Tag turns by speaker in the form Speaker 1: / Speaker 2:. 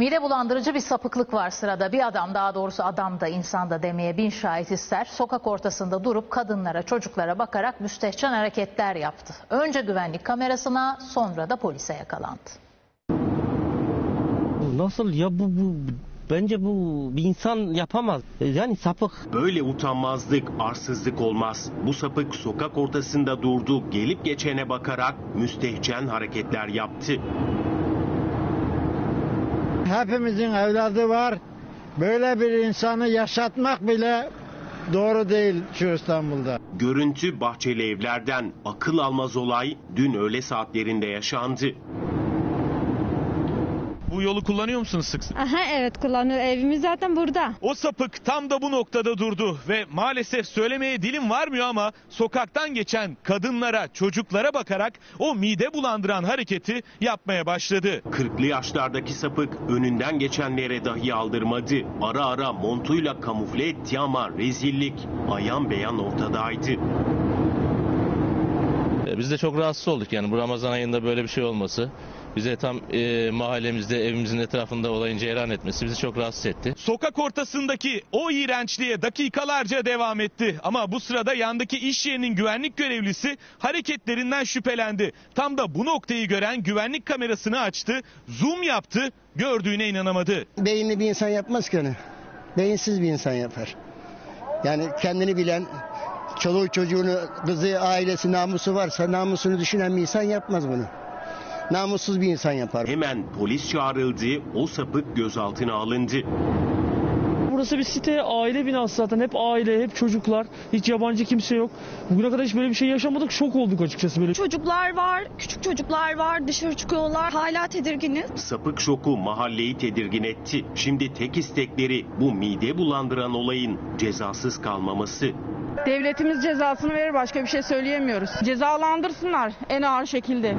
Speaker 1: Mide bulandırıcı bir sapıklık var sırada. Bir adam daha doğrusu adam da insan da demeye bin şahit ister. Sokak ortasında durup kadınlara çocuklara bakarak müstehcen hareketler yaptı. Önce güvenlik kamerasına sonra da polise yakalandı.
Speaker 2: Nasıl ya bu, bu bence bu bir insan yapamaz. E, Yani sapık.
Speaker 3: Böyle utanmazlık, arsızlık olmaz. Bu sapık sokak ortasında durdu, gelip geçene bakarak müstehcen hareketler yaptı.
Speaker 4: Hepimizin evladı var. Böyle bir insanı yaşatmak bile doğru değil şu İstanbul'da.
Speaker 3: Görüntü Bahçeli Evler'den akıl almaz olay dün öğle saatlerinde yaşandı.
Speaker 5: Bu yolu kullanıyor musunuz sık sık?
Speaker 6: Aha evet kullanıyor. Evimiz zaten burada.
Speaker 5: O sapık tam da bu noktada durdu ve maalesef söylemeye dilim varmıyor ama sokaktan geçen kadınlara, çocuklara bakarak o mide bulandıran hareketi yapmaya başladı.
Speaker 3: 40'lı yaşlardaki sapık önünden geçenlere dahi aldırmadı. Ara ara montuyla kamufle etti ama rezillik ayan beyan ortadaydı.
Speaker 7: E, Biz de çok rahatsız olduk yani bu Ramazan ayında böyle bir şey olması. Bize tam e, mahallemizde evimizin etrafında olayın cereyan etmesi bizi çok rahatsız etti.
Speaker 5: Sokak ortasındaki o iğrençliğe dakikalarca devam etti. Ama bu sırada yandaki iş yerinin güvenlik görevlisi hareketlerinden şüphelendi. Tam da bu noktayı gören güvenlik kamerasını açtı, zoom yaptı, gördüğüne inanamadı.
Speaker 8: beyinli bir insan yapmaz ki onu. Beyinsiz bir insan yapar. Yani kendini bilen, çoluğu çocuğunu, kızı, ailesi, namusu varsa namusunu düşünen bir insan yapmaz bunu. Namussuz bir insan yapar.
Speaker 3: Hemen polis çağrıldı, o sapık gözaltına alındı.
Speaker 9: Burası bir site, aile binası zaten. Hep aile, hep çocuklar. Hiç yabancı kimse yok. Bugüne kadar hiç böyle bir şey yaşamadık. Şok olduk açıkçası böyle.
Speaker 10: Çocuklar var, küçük çocuklar var, dışarı çıkıyorlar. Hala tedirginiz.
Speaker 3: Sapık şoku mahalleyi tedirgin etti. Şimdi tek istekleri bu mide bulandıran olayın cezasız kalmaması.
Speaker 11: Devletimiz cezasını verir başka bir şey söyleyemiyoruz. Cezalandırsınlar en ağır şekilde.